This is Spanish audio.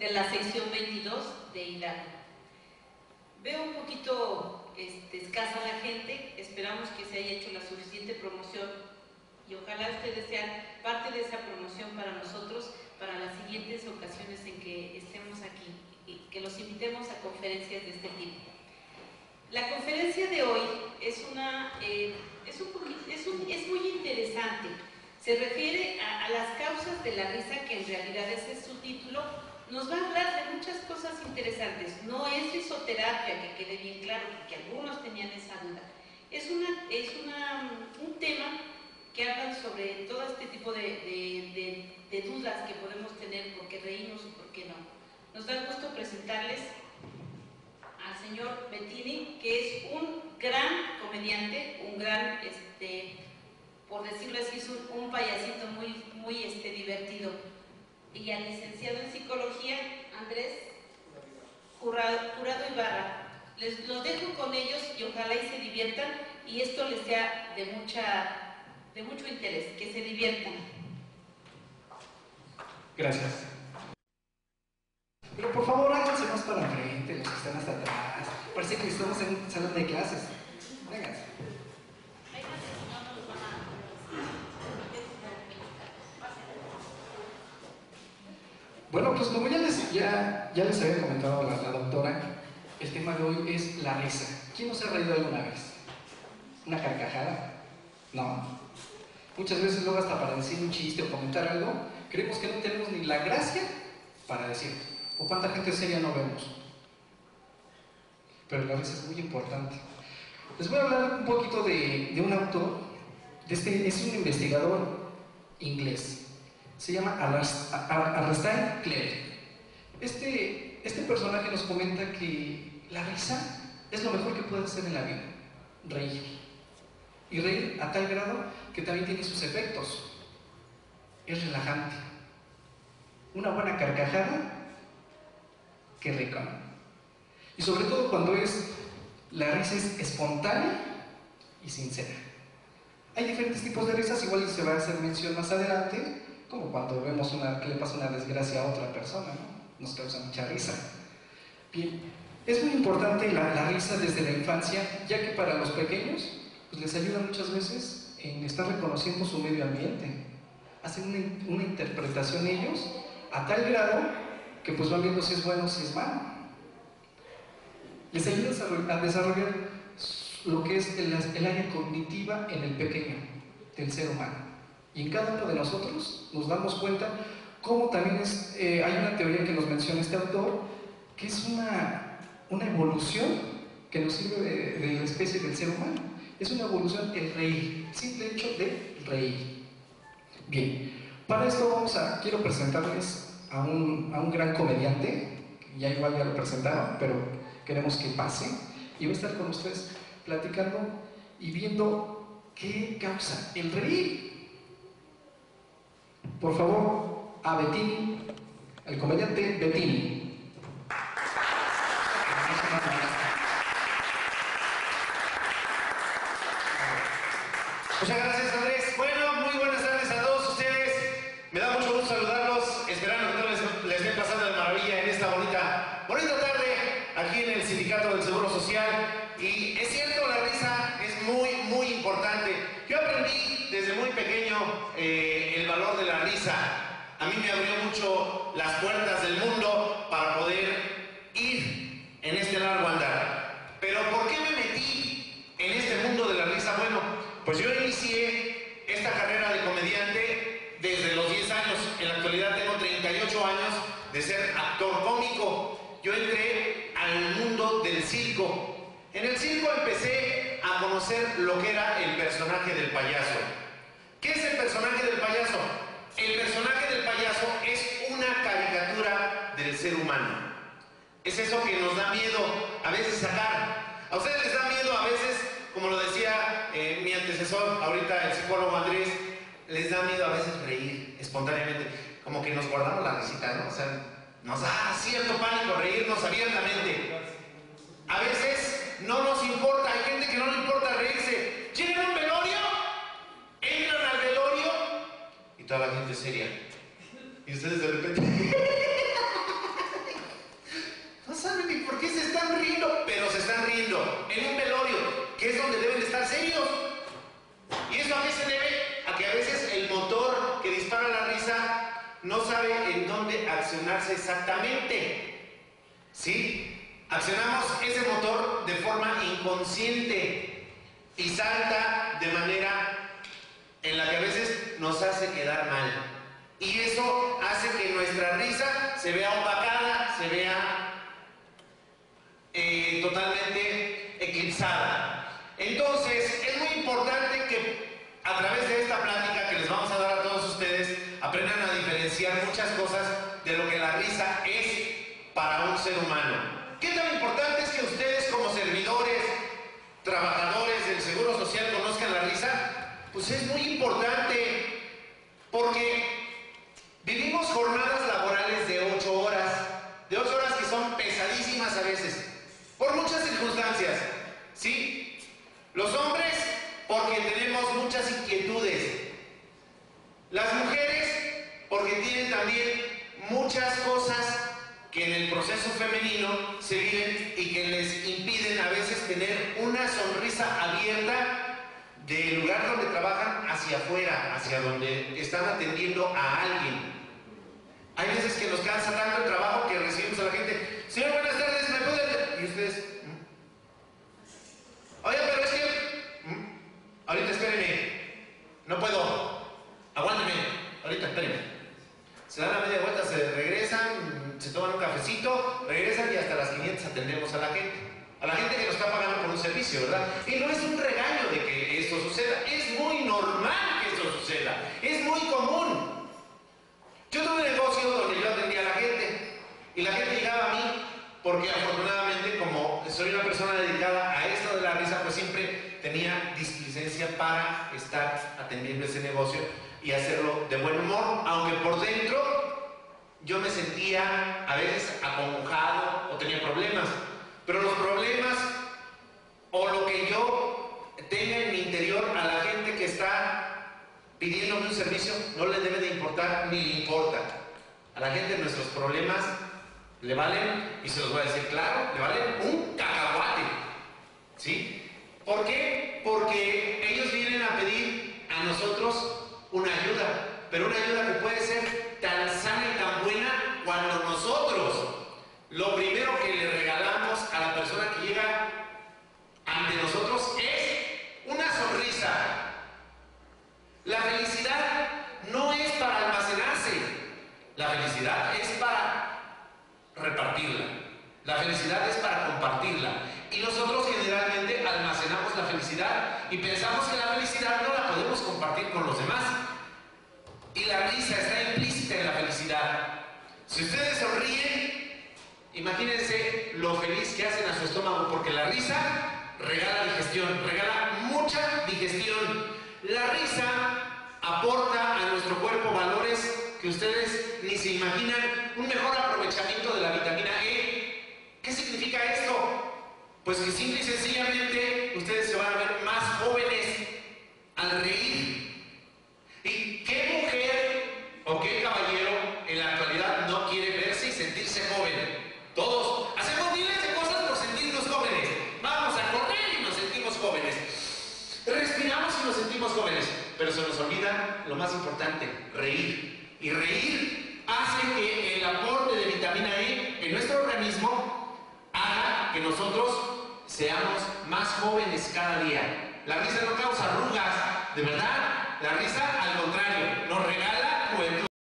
de la sección 22 de Hidalgo. Veo un poquito este, escasa la gente, esperamos que se haya hecho la suficiente promoción y ojalá ustedes sean parte de esa promoción para nosotros, para las siguientes ocasiones en que estemos aquí y que los invitemos a conferencias de este tipo. La conferencia de hoy es, una, eh, es, un es, un, es, muy interesante. Se refiere a, a, las causas de la risa, que en realidad ese es su título. Nos va a hablar de muchas cosas interesantes. No es risoterapia, que quede bien claro, porque algunos tenían esa duda. Es, una, es una, un tema que hablan sobre todo este tipo de, de, dudas que podemos tener, por qué reímos o por qué no. Nos da gusto presentarles al señor Bettini, que es un gran comediante, un gran, este, por decirlo así, es un, un payasito muy, muy este, divertido. Y al licenciado en psicología, Andrés Jurado, Ibarra. Les los dejo con ellos y ojalá y se diviertan y esto les sea de, mucha, de mucho interés, que se diviertan. Gracias. Pero por favor, háganse más para frente, los que están hasta atrás. Parece que estamos en un salón de clases. Vénganse. Bueno, pues como ya les, ya, les había comentado la, la, doctora, el tema de hoy es la risa. ¿Quién no se ha reído alguna vez? ¿Una carcajada? No. Muchas veces luego hasta para decir un chiste o comentar algo, creemos que no tenemos ni la gracia para decirlo. ¿O cuánta gente seria no vemos? Pero la risa es muy importante. Les voy a hablar un poquito de, de un autor, de este, es un investigador inglés, se llama Alastair Clegg. Este, este personaje nos comenta que la risa es lo mejor que puede hacer en la vida, reír. Y reír a tal grado que también tiene sus efectos. Es relajante. Una buena carcajada qué rico. Y sobre todo cuando es, la risa es espontánea y sincera. Hay diferentes tipos de risas, igual se va a hacer mención más adelante, como cuando vemos una, que le pasa una desgracia a otra persona, ¿no? nos causa mucha risa. Bien, es muy importante la, risa desde la infancia, ya que para los pequeños pues les ayuda muchas veces en estar reconociendo su medio ambiente. Hacen una, interpretación ellos a tal grado que pues van viendo si es bueno o si es malo. Les ayuda a desarrollar lo que es el, área cognitiva en el pequeño del ser humano. Y en cada uno de nosotros nos damos cuenta cómo también es, eh, hay una teoría que nos menciona este autor, que es una, una evolución que nos sirve de, de la especie del ser humano. Es una evolución el reír, simple hecho de reír. Bien, para esto vamos a, quiero presentarles a un, a un gran comediante, ya igual ya lo presentaron, pero queremos que pase, y va a estar con ustedes platicando y viendo qué causa el reír. Por favor, a Bettini, el comediante Bettini. Muchas gracias Andrés. Bueno, muy buenas tardes a todos ustedes. Me da mucho gusto saludarlos, esperando que les, les esté pasando de maravilla en esta bonita, bonita tarde aquí en el Sindicato del Seguro Social. Y es cierto, la risa es muy, muy importante. Yo aprendí desde muy pequeño eh, el valor de la risa. A mí me abrió mucho las puertas del mundo para poder ir en este largo andar. Pero ¿por qué me metí en este mundo de la risa? Bueno, pues yo inicié esta carrera de comediante desde los 10 años. En la actualidad tengo 38 años de ser actor cómico. Yo entré al mundo del circo. En el circo empecé a conocer lo que era el personaje del payaso. ¿Qué es el personaje del payaso? El personaje del payaso es una caricatura del ser humano. Es eso que nos da miedo a veces sacar. A ustedes les da miedo a veces, como lo decía eh, mi antecesor, ahorita el psicólogo Andrés, les da miedo a veces reír espontáneamente. Como que nos guardamos la risita, ¿no? O sea, nos da cierto pánico reírnos abiertamente. A veces no nos importa, hay gente que no le importa reírse. Llega un velorio, entran al velorio y toda la gente seria. Y ustedes de repente. Están riendo, en un velorio, que es donde deben de estar serios. ¿Y eso a qué se debe? A que a veces el motor que dispara la risa no sabe en dónde accionarse exactamente. ¿Sí? Accionamos ese motor de forma inconsciente y salta de manera en la que a veces nos hace quedar mal. Y eso hace que nuestra risa se vea opacada, se vea eh, totalmente eclipsada. Entonces, es muy importante que a través de esta plática que les vamos a dar a todos ustedes, aprendan a diferenciar muchas cosas de lo que la risa es para un ser humano. ¿Qué tan importante es que ustedes como servidores, trabajadores del Seguro Social conozcan la risa? Pues es muy importante porque vivimos jornadas laborales de ocho horas, de ocho horas que son pesadísimas a veces, por muchas circunstancias, ¿sí? Los hombres porque tenemos muchas inquietudes, las mujeres porque tienen también muchas cosas que proceso femenino se viven y que les impiden a veces tener una sonrisa abierta del lugar donde trabajan hacia afuera, hacia donde están atendiendo a alguien. Hay veces que nos cansa tanto el trabajo que recibimos a la gente, señor, tardes, ¿me puede...? Y ustedes, ¿Mm? oye, pero es que, ¿Mm? ahorita espérenme, no puedo, aguánteme, ahorita espérenme. Se dan la media vuelta, se regresan, se regresan y hasta las 500 atendemos a la gente. A la gente que nos está pagando por un servicio, ¿verdad? Y no es un regaño de que esto suceda, es muy normal que esto suceda, es muy común. Yo tuve un negocio donde yo atendía a la gente y la gente llegaba a mí porque afortunadamente como soy una persona dedicada a esto de la risa, pues siempre tenía displicencia para estar atendiendo ese negocio y hacerlo de buen humor, aunque por dentro yo me sentía a veces acongojado o tenía problemas. Pero los problemas o lo que yo tenga en mi interior a la gente que está pidiéndome un servicio no le debe de importar ni le importa. A la gente nuestros problemas le valen, y se los voy a decir claro, le valen un cacahuate. ¿Sí? ¿Por qué? Porque ellos vienen a pedir a nosotros una ayuda, pero una ayuda que puede ser tan sana y tan buena cuando nosotros lo primero que le regalamos a la persona que llega ante nosotros es una sonrisa. La felicidad no es para almacenarse, la felicidad es para repartirla. La felicidad es para compartirla. Y nosotros generalmente almacenamos la felicidad y pensamos que la felicidad no la podemos compartir con los demás. Y la risa está Si ustedes sonríen, imagínense lo feliz que hacen a su estómago, porque la risa regala digestión, regala mucha digestión. La risa aporta a nuestro cuerpo valores que ustedes ni se imaginan, un mejor aprovechamiento de la vitamina E. ¿Qué significa esto? Pues que simple y sencillamente ustedes se van a ver más jóvenes al reír. ¿Y qué mujer o qué caballero en la actualidad no quiere verse y sentirse joven? Todos hacemos miles de cosas por sentirnos jóvenes. Vamos a correr y nos sentimos jóvenes. Respiramos y nos sentimos jóvenes. Pero se nos olvida lo más importante, reír. Y reír hace que el aporte de vitamina E en nuestro organismo haga que nosotros seamos más jóvenes cada día. La risa no causa arrugas, de verdad. La risa, al contrario, nos regala juventud.